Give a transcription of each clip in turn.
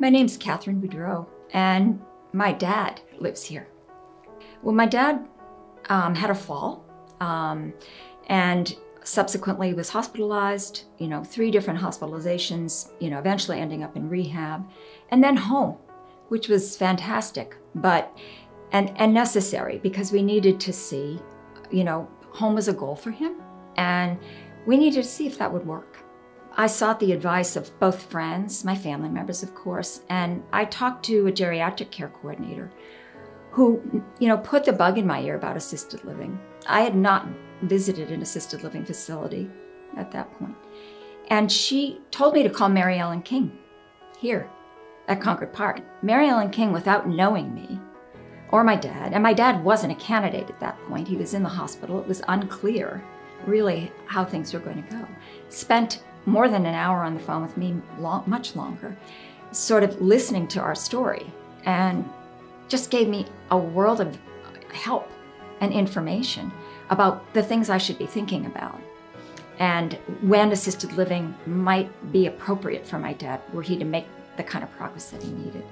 My name's Catherine Boudreau, and my dad lives here. Well, my dad um, had a fall um, and subsequently was hospitalized, you know, three different hospitalizations, you know, eventually ending up in rehab, and then home, which was fantastic, but and and necessary because we needed to see, you know, home was a goal for him, and we needed to see if that would work. I sought the advice of both friends, my family members, of course, and I talked to a geriatric care coordinator who, you know, put the bug in my ear about assisted living. I had not visited an assisted living facility at that point. And she told me to call Mary Ellen King here at Concord Park. Mary Ellen King, without knowing me or my dad, and my dad wasn't a candidate at that point, he was in the hospital, it was unclear really how things were going to go. Spent more than an hour on the phone with me, long, much longer, sort of listening to our story and just gave me a world of help and information about the things I should be thinking about and when assisted living might be appropriate for my dad were he to make the kind of progress that he needed.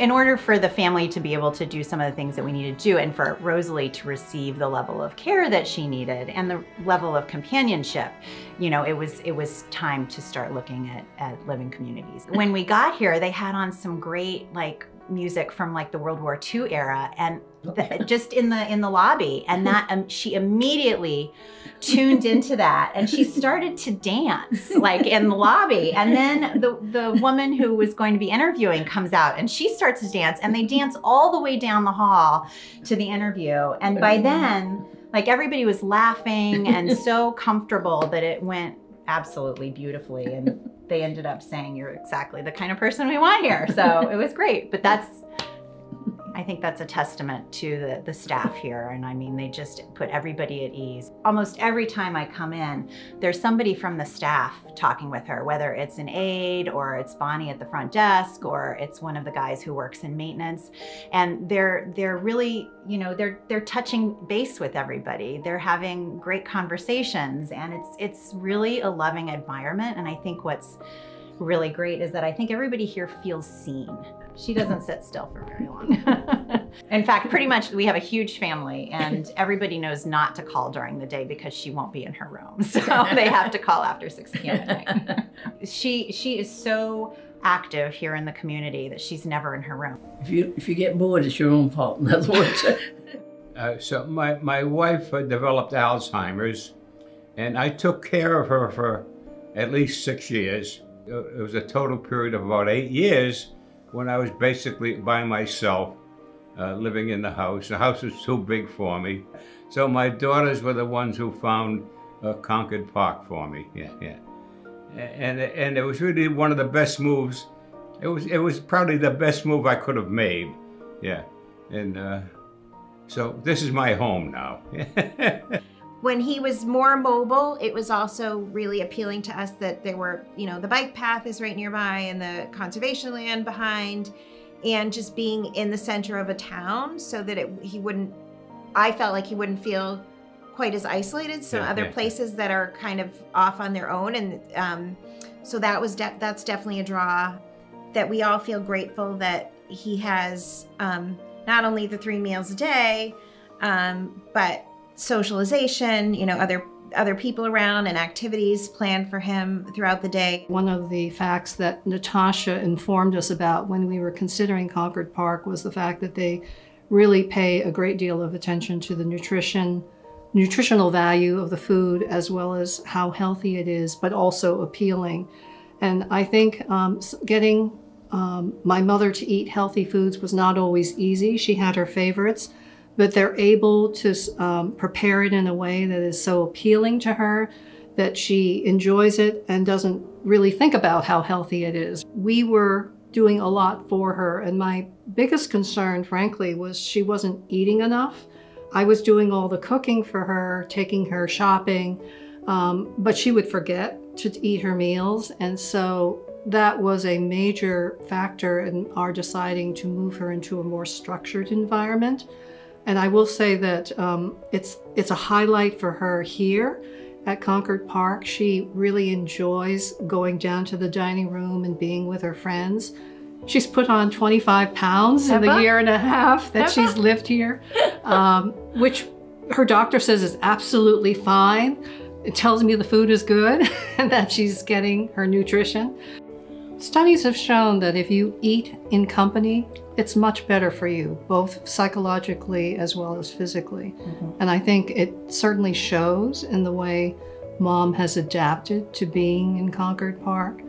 In order for the family to be able to do some of the things that we needed to do and for Rosalie to receive the level of care that she needed and the level of companionship, you know, it was it was time to start looking at, at living communities. When we got here, they had on some great like music from like the World War II era and the, just in the in the lobby. And that um, she immediately tuned into that and she started to dance like in the lobby. And then the the woman who was going to be interviewing comes out and she starts to dance and they dance all the way down the hall to the interview. And by then like everybody was laughing and so comfortable that it went absolutely beautifully and they ended up saying you're exactly the kind of person we want here. So it was great but that's I think that's a testament to the, the staff here. And I mean, they just put everybody at ease. Almost every time I come in, there's somebody from the staff talking with her, whether it's an aide or it's Bonnie at the front desk or it's one of the guys who works in maintenance. And they're they're really, you know, they're they're touching base with everybody. They're having great conversations and it's it's really a loving environment. And I think what's really great is that I think everybody here feels seen. She doesn't sit still for very long. In fact, pretty much we have a huge family and everybody knows not to call during the day because she won't be in her room. So they have to call after 6 p.m. at night. she, she is so active here in the community that she's never in her room. If you, if you get bored, it's your own fault. In other words. uh, so my, my wife uh, developed Alzheimer's and I took care of her for at least six years. It was a total period of about eight years when I was basically by myself, uh, living in the house. The house was too big for me. So my daughters were the ones who found uh, Concord Park for me. Yeah, yeah. And, and it was really one of the best moves. It was, it was probably the best move I could have made. Yeah. And uh, so this is my home now. when he was more mobile, it was also really appealing to us that there were, you know, the bike path is right nearby and the conservation land behind, and just being in the center of a town so that it, he wouldn't, I felt like he wouldn't feel quite as isolated. Some yeah, other yeah. places that are kind of off on their own, and um, so that was de- that's definitely a draw. That we all feel grateful that he has um, not only the three meals a day, um, but socialization, you know, other other people around and activities planned for him throughout the day. One of the facts that Natasha informed us about when we were considering Concord Park was the fact that they really pay a great deal of attention to the nutrition, nutritional value of the food, as well as how healthy it is, but also appealing. And I think um, getting um, my mother to eat healthy foods was not always easy. She had her favorites, but they're able to um, prepare it in a way that is so appealing to her that she enjoys it and doesn't really think about how healthy it is. We were doing a lot for her, and my biggest concern, frankly, was she wasn't eating enough. I was doing all the cooking for her, taking her shopping, um, but she would forget to eat her meals, and so that was a major factor in our deciding to move her into a more structured environment. And I will say that um, it's, it's a highlight for her here at Concord Park. She really enjoys going down to the dining room and being with her friends. She's put on 25 pounds in the year and a half that she's lived here, um, which her doctor says is absolutely fine. It tells me the food is good and that she's getting her nutrition. Studies have shown that if you eat in company, it's much better for you, both psychologically as well as physically. Mm-hmm. And I think it certainly shows in the way mom has adapted to being in Concord Park.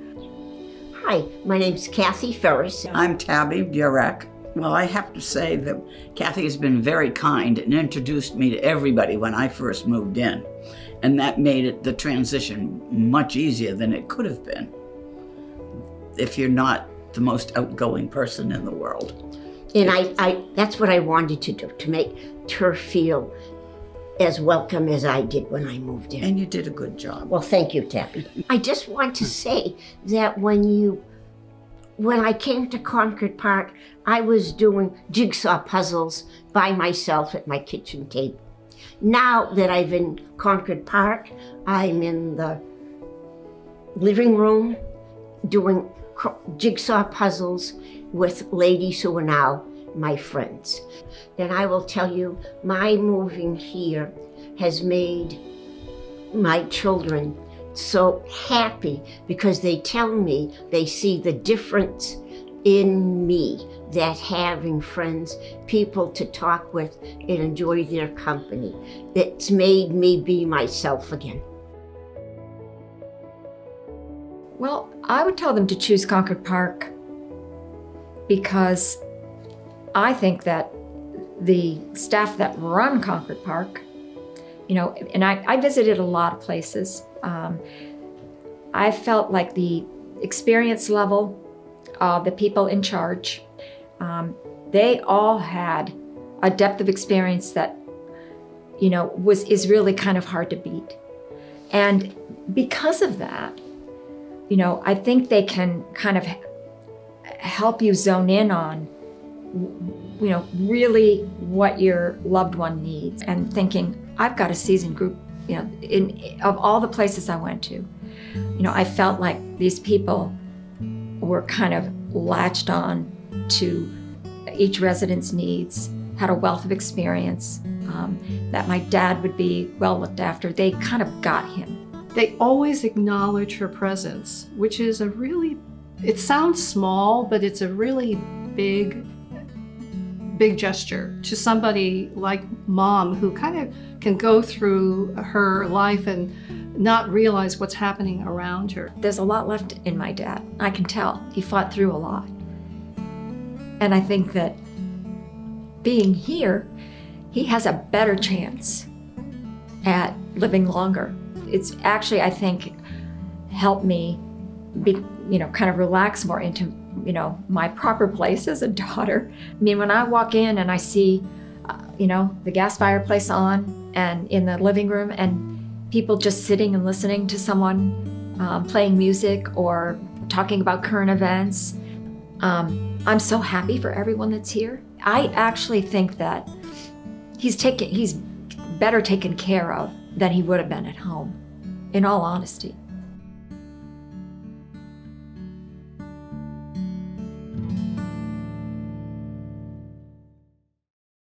Hi, my name's Kathy Ferris. I'm Tabby Burek. Well, I have to say that Kathy has been very kind and introduced me to everybody when I first moved in. And that made it the transition much easier than it could have been if you're not the most outgoing person in the world. And I, I that's what I wanted to do, to make her feel as welcome as I did when I moved in. And you did a good job. Well, thank you, Tabby. I just want to say that when you when I came to Concord Park, I was doing jigsaw puzzles by myself at my kitchen table. Now that I've in Concord Park, I'm in the living room doing jigsaw puzzles with ladies who are now my friends. And I will tell you, my moving here has made my children so happy because they tell me they see the difference in me that having friends, people to talk with and enjoy their company, it's made me be myself again. Well, I would tell them to choose Concord Park because I think that the staff that run Concord Park, you know, and I, I visited a lot of places. Um, I felt like the experience level of the people in charge, um, they all had a depth of experience that, you know, was is really kind of hard to beat. And because of that, you know, I think they can kind of help you zone in on, you know, really what your loved one needs and thinking, I've got a seasoned group, you know, in of all the places I went to, you know, I felt like these people were kind of latched on to each resident's needs, had a wealth of experience, um, that my dad would be well looked after. They kind of got him. They always acknowledge her presence, which is a really, it sounds small, but it's a really big, big gesture to somebody like mom who kind of can go through her life and not realize what's happening around her. There's a lot left in my dad. I can tell. He fought through a lot. And I think that being here, he has a better chance at living longer. It's actually, I think, helped me be, you know, kind of relax more into, you know, my proper place as a daughter. I mean, when I walk in and I see, uh, you know, the gas fireplace on and in the living room and people just sitting and listening to someone um, playing music or talking about current events, um, I'm so happy for everyone that's here. I actually think that he's taken he's better taken care of than he would have been at home, in all honesty.